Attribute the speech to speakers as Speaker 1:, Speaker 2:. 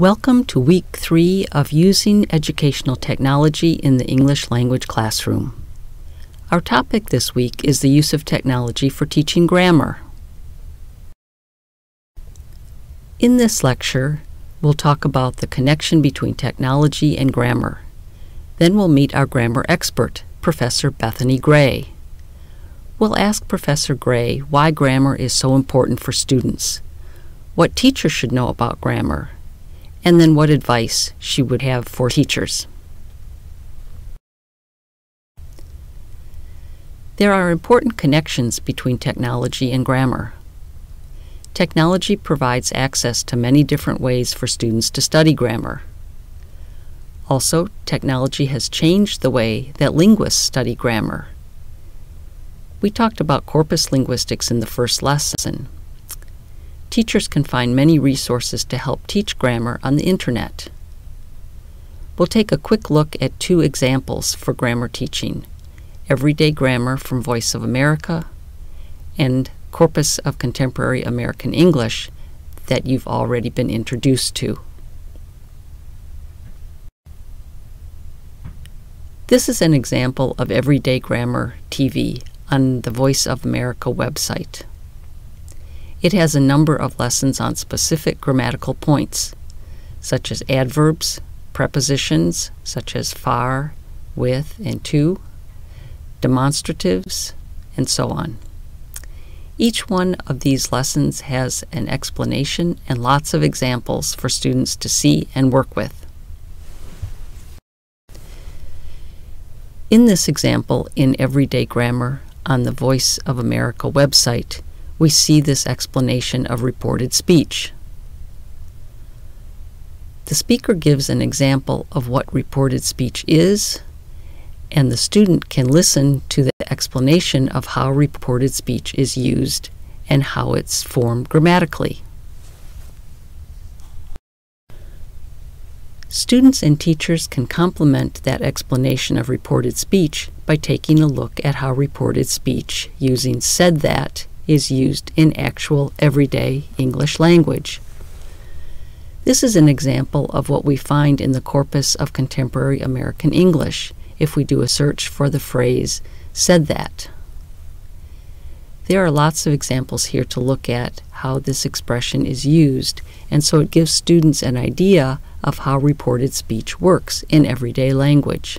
Speaker 1: Welcome to week three of Using Educational Technology in the English Language Classroom. Our topic this week is the use of technology for teaching grammar. In this lecture, we'll talk about the connection between technology and grammar. Then we'll meet our grammar expert, Professor Bethany Gray. We'll ask Professor Gray why grammar is so important for students, what teachers should know about grammar, and then what advice she would have for teachers. There are important connections between technology and grammar. Technology provides access to many different ways for students to study grammar. Also, technology has changed the way that linguists study grammar. We talked about corpus linguistics in the first lesson. Teachers can find many resources to help teach grammar on the Internet. We'll take a quick look at two examples for grammar teaching Everyday Grammar from Voice of America and Corpus of Contemporary American English that you've already been introduced to. This is an example of Everyday Grammar TV on the Voice of America website. It has a number of lessons on specific grammatical points, such as adverbs, prepositions such as far, with, and to, demonstratives, and so on. Each one of these lessons has an explanation and lots of examples for students to see and work with. In this example in Everyday Grammar on the Voice of America website, we see this explanation of reported speech. The speaker gives an example of what reported speech is, and the student can listen to the explanation of how reported speech is used and how it's formed grammatically. Students and teachers can complement that explanation of reported speech by taking a look at how reported speech using said that is used in actual everyday English language. This is an example of what we find in the corpus of contemporary American English if we do a search for the phrase said that. There are lots of examples here to look at how this expression is used, and so it gives students an idea of how reported speech works in everyday language.